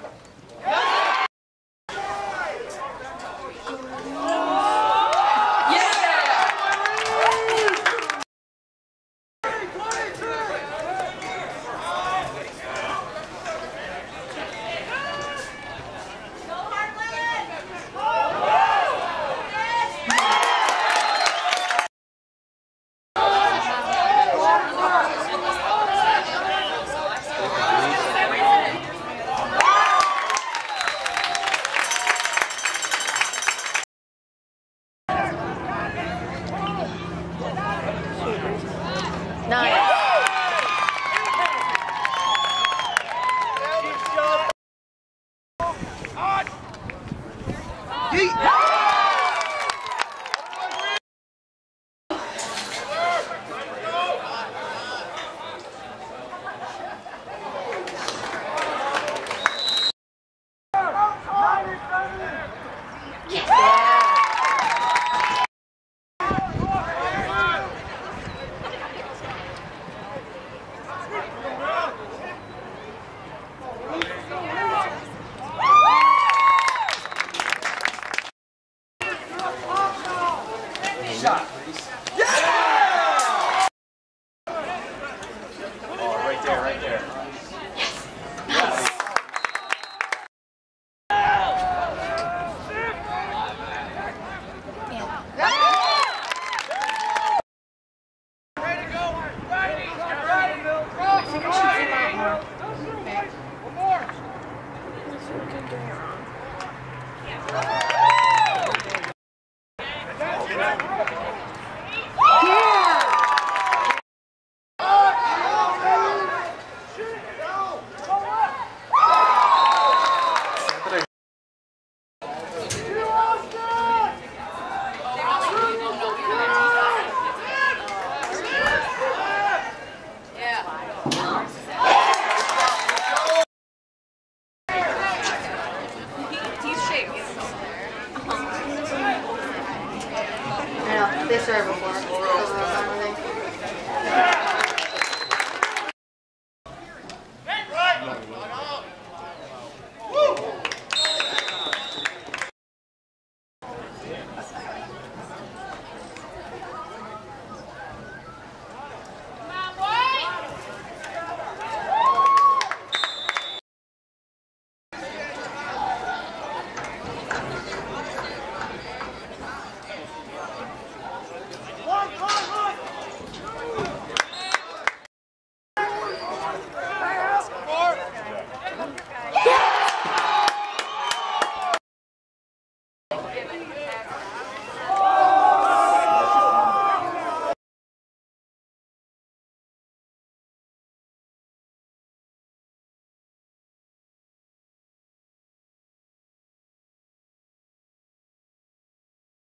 Nine. Oh, One more. sure before.